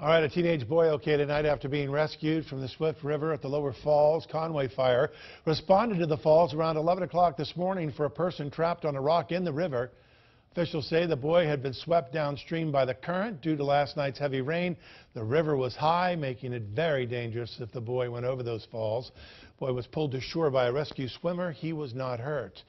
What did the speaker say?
All right, a teenage boy okay tonight after being rescued from the Swift River at the Lower Falls Conway Fire. Responded to the falls around 11 o'clock this morning for a person trapped on a rock in the river. Officials say the boy had been swept downstream by the current due to last night's heavy rain. The river was high, making it very dangerous if the boy went over those falls. Boy was pulled to shore by a rescue swimmer. He was not hurt.